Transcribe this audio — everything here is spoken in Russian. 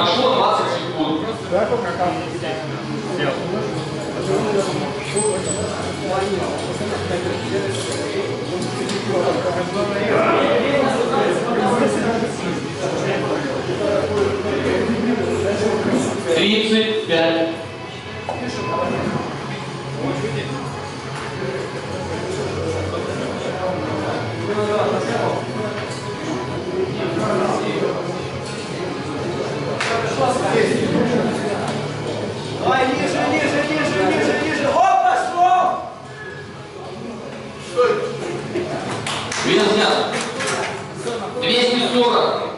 Прошло 20 секунд. Тридцать пять. Давай, ниже, ниже, ниже, ниже, ниже. Оп, пошло! Что это? Видел, снял. 240.